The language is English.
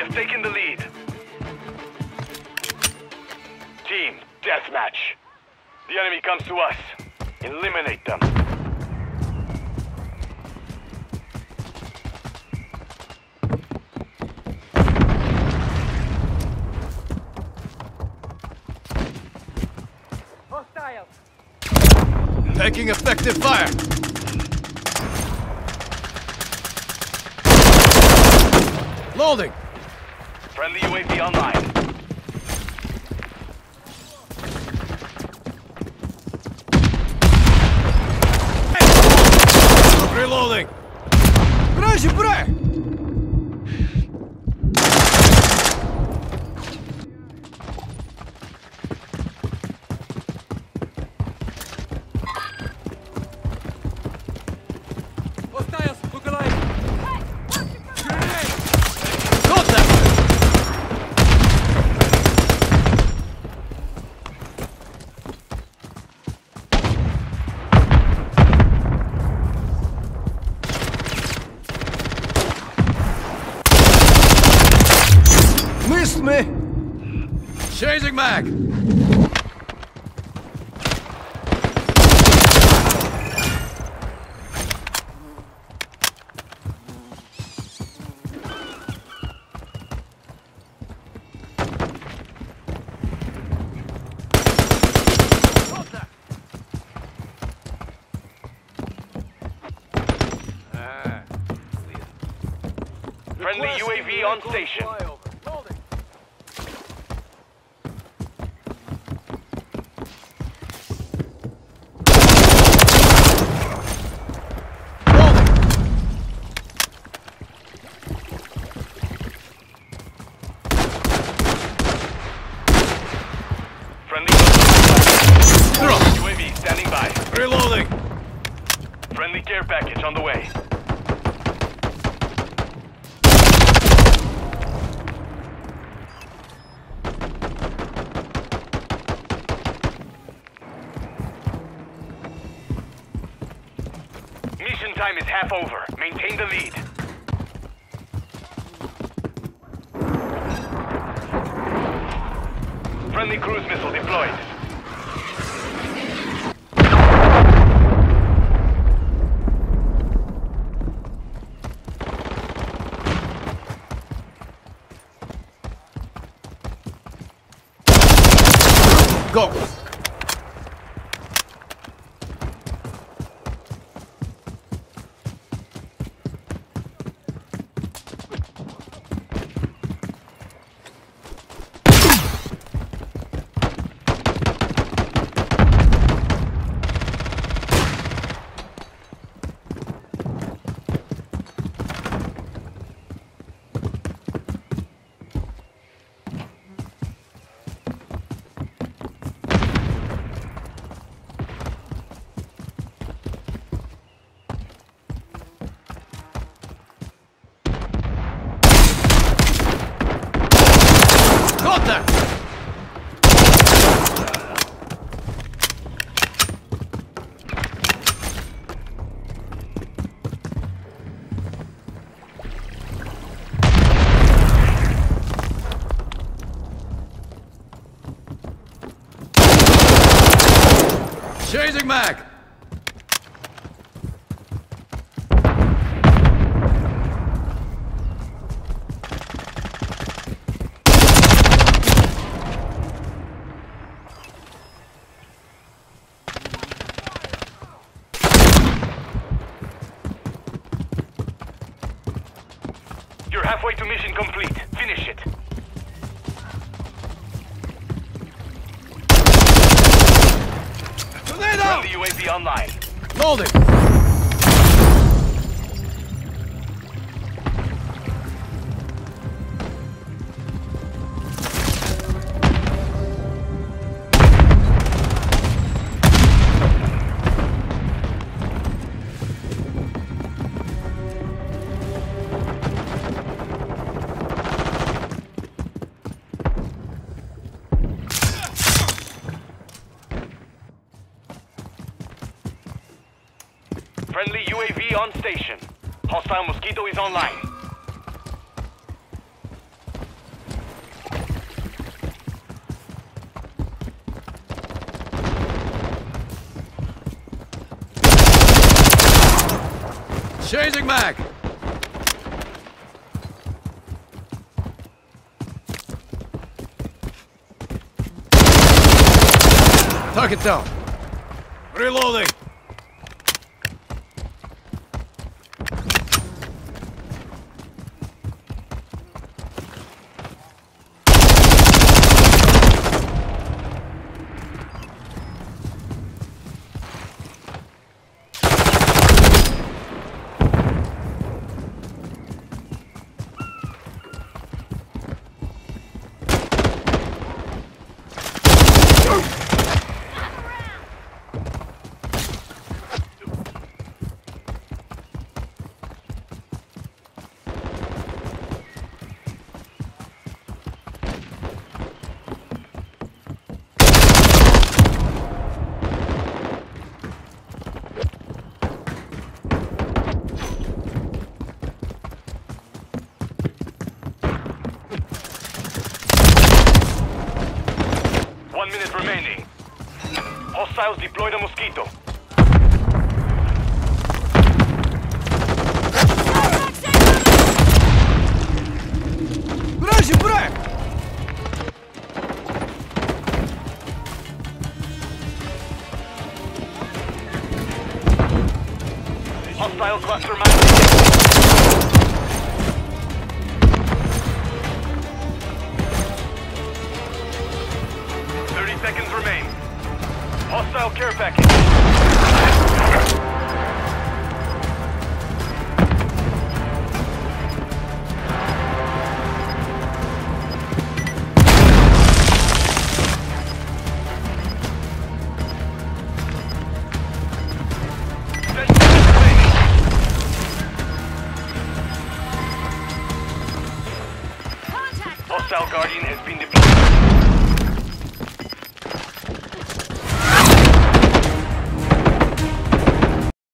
We have taken the lead. Team, deathmatch. The enemy comes to us. Eliminate them. Hostile. Taking effective fire. Loading. Friendly UAV online. Reloading! Garage, bro! Missed me! Changing mag! Ah, Friendly UAV on station. UAV standing by. Reloading! Friendly care package on the way. Mission time is half over. Maintain the lead. Friendly cruise missile deployed. Go! Contact! Changing mag! Halfway to mission complete. Finish it. Tornado! Friendly UAV online. Loading! Friendly UAV on station. Hostile Mosquito is online. Changing mag! Target down. Reloading. One minute remaining. Hostiles deployed a mosquito. Бражи, брак! Hostile cluster Hostile Guardian has been deployed.